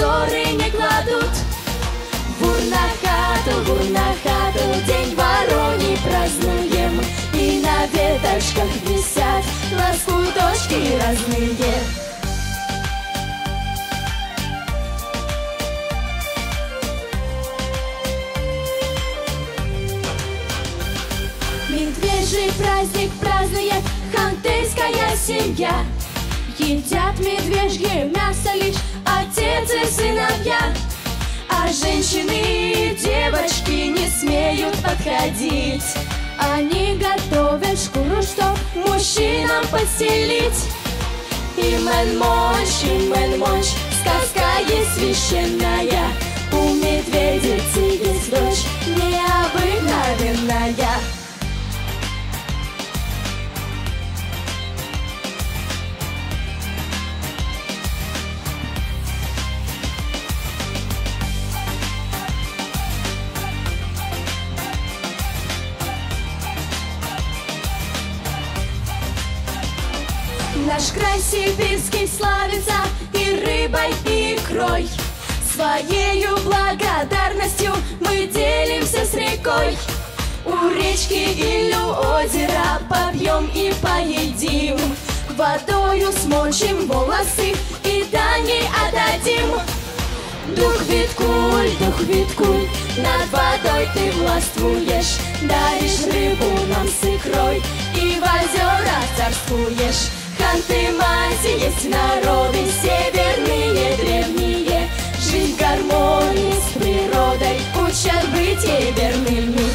узоры не кладут. Вур на хату, вур на хату, день вороний празднуем. И на веточках висят лоскуточки разные. Медвежий праздник празднует хантейская семья. Едят медвежье мясо лишь женщины и девочки не смеют подходить. Они готовят шкуру, чтоб мужчинам постелить. И мэн мощь, мэн мощь, сказка есть священная. У медведицы есть дочь Наш край сибирский славится и рыбой, и икрой. Своею благодарностью мы делимся с рекой. У речки или у озера попьем и поедим. Водою смочим волосы и дани отдадим. Дух Виткуль, дух Виткуль, над водой ты властвуешь, даришь рыбу нам с икрой и в озерах царствуешь. Есть народы северные, древние, Жить в гармонии с природой, учат быть ей верными.